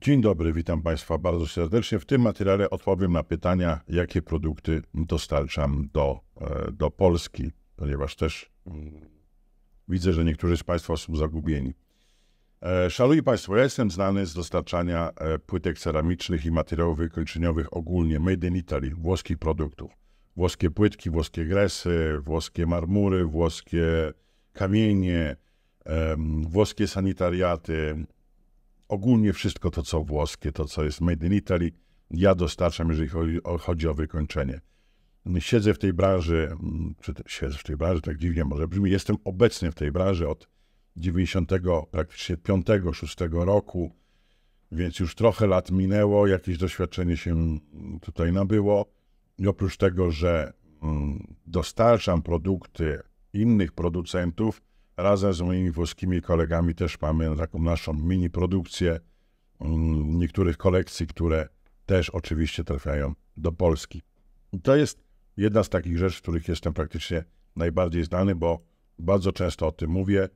Dzień dobry, witam Państwa bardzo serdecznie. W tym materiale odpowiem na pytania, jakie produkty dostarczam do, e, do Polski, ponieważ też mm, widzę, że niektórzy z Państwa są zagubieni. E, szanowni Państwo, ja jestem znany z dostarczania e, płytek ceramicznych i materiałów wykończeniowych ogólnie made in Italy, włoskich produktów. Włoskie płytki, włoskie gresy, włoskie marmury, włoskie kamienie, włoskie sanitariaty, ogólnie wszystko to, co włoskie, to, co jest made in Italy, ja dostarczam, jeżeli chodzi o, chodzi o wykończenie. Siedzę w tej branży, mm, czy siedzę w tej branży, tak dziwnie może brzmi, jestem obecny w tej branży od 90 praktycznie 5, 6 roku, więc już trochę lat minęło, jakieś doświadczenie się tutaj nabyło. I oprócz tego, że mm, dostarczam produkty innych producentów, razem z moimi włoskimi kolegami też mamy taką naszą mini produkcję mm, niektórych kolekcji, które też oczywiście trafiają do Polski. To jest jedna z takich rzeczy, w których jestem praktycznie najbardziej znany, bo bardzo często o tym mówię,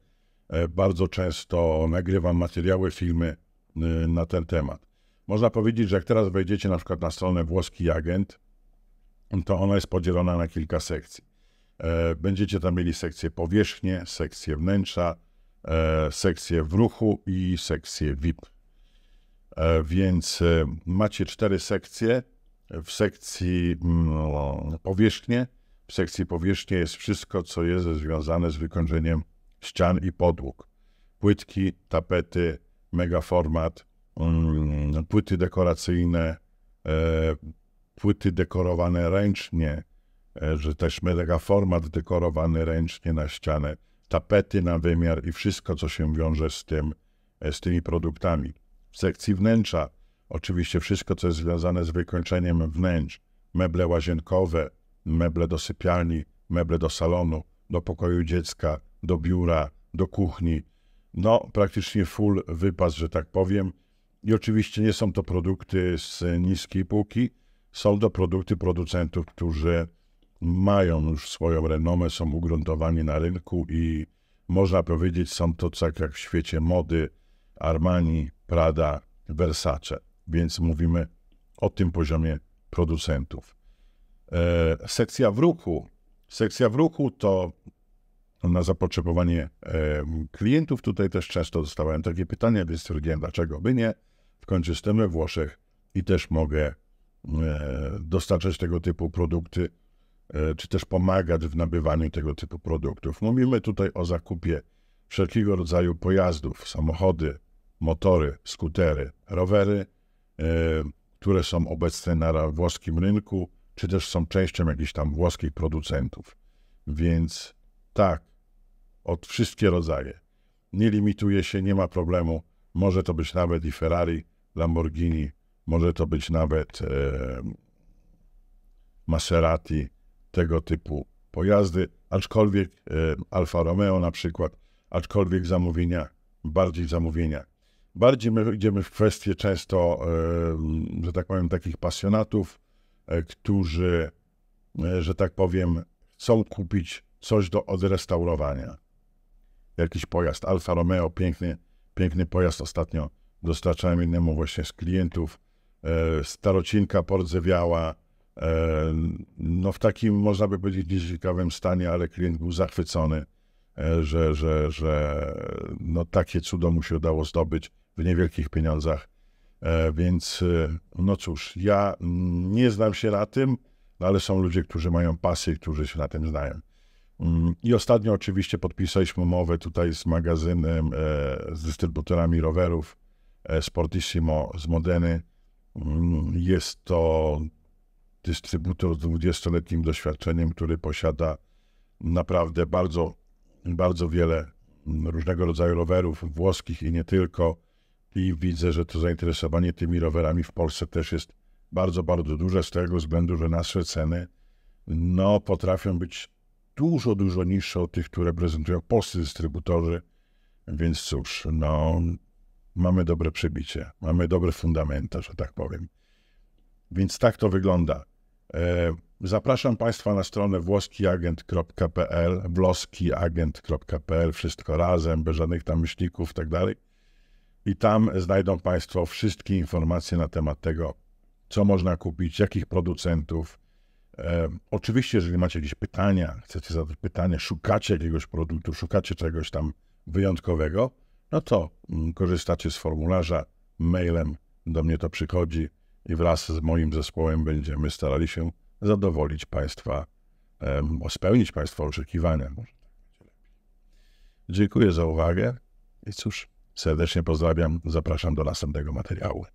e, bardzo często nagrywam materiały, filmy y, na ten temat. Można powiedzieć, że jak teraz wejdziecie na przykład na stronę włoski agent, to ona jest podzielona na kilka sekcji. E, będziecie tam mieli sekcję powierzchnie, sekcję wnętrza, e, sekcję w ruchu i sekcję VIP. E, więc macie cztery sekcje. W sekcji no, powierzchnie, w sekcji powierzchnie jest wszystko, co jest związane z wykończeniem ścian i podłóg. Płytki, tapety, megaformat, mm, płyty dekoracyjne, płyty dekorowane ręcznie, że też mega format dekorowany ręcznie na ścianę, tapety na wymiar i wszystko, co się wiąże z tym, e, z tymi produktami. W sekcji wnętrza oczywiście wszystko, co jest związane z wykończeniem wnętrz, meble łazienkowe, meble do sypialni, meble do salonu, do pokoju dziecka, do biura, do kuchni. No, praktycznie full wypas, że tak powiem. I oczywiście nie są to produkty z niskiej półki, są to produkty producentów, którzy mają już swoją renomę, są ugruntowani na rynku i można powiedzieć, są to tak jak w świecie mody Armani, Prada, Versace. Więc mówimy o tym poziomie producentów. E, sekcja w ruchu. Sekcja w ruchu to na zapotrzebowanie e, klientów. Tutaj też często dostawałem takie pytania, więc stwierdziłem, dlaczego by nie. W końcu jestem we Włoszech i też mogę e, dostarczać tego typu produkty czy też pomagać w nabywaniu tego typu produktów. Mówimy tutaj o zakupie wszelkiego rodzaju pojazdów, samochody, motory, skutery, rowery, e, które są obecne na włoskim rynku, czy też są częścią jakichś tam włoskich producentów. Więc tak, od wszystkie rodzaje. Nie limituje się, nie ma problemu. Może to być nawet i Ferrari, Lamborghini, może to być nawet e, Maserati, tego typu pojazdy, aczkolwiek e, Alfa Romeo na przykład, aczkolwiek zamówienia, bardziej zamówienia. Bardziej my idziemy w kwestie często, e, że tak powiem, takich pasjonatów, e, którzy, że tak powiem, chcą kupić coś do odrestaurowania. Jakiś pojazd Alfa Romeo, piękny, piękny pojazd ostatnio dostarczałem innemu właśnie z klientów. Starocinka pordzewiała, E, no w takim, można by powiedzieć, nieciekawym stanie, ale klient był zachwycony, e, że, że, że no takie cudo mu się udało zdobyć w niewielkich pieniądzach. E, więc no cóż, ja nie znam się na tym, no ale są ludzie, którzy mają pasję, którzy się na tym znają. Mm, I ostatnio oczywiście podpisaliśmy umowę tutaj z magazynem, z dystrybutorami rowerów Sportissimo z Modeny. Mm, jest to dystrybutor z 20-letnim doświadczeniem, który posiada naprawdę bardzo, bardzo wiele różnego rodzaju rowerów włoskich i nie tylko. I widzę, że to zainteresowanie tymi rowerami w Polsce też jest bardzo, bardzo duże z tego względu, że nasze ceny no, potrafią być dużo, dużo niższe od tych, które prezentują polscy dystrybutorzy. Więc cóż, no, mamy dobre przybicie, mamy dobre fundamenta, że tak powiem. Więc tak to wygląda. E, zapraszam Państwa na stronę włoskiagent.pl, włoskiagent.pl, wszystko razem, bez żadnych tam myślników i tak dalej. i tam znajdą Państwo wszystkie informacje na temat tego, co można kupić, jakich producentów. E, oczywiście, jeżeli macie jakieś pytania, chcecie zadać pytanie, szukacie jakiegoś produktu, szukacie czegoś tam wyjątkowego, no to mm, korzystacie z formularza, mailem do mnie to przychodzi i wraz z moim zespołem będziemy starali się zadowolić Państwa, spełnić Państwa oczekiwania. Tak Dziękuję za uwagę i cóż, serdecznie pozdrawiam, zapraszam do następnego materiału.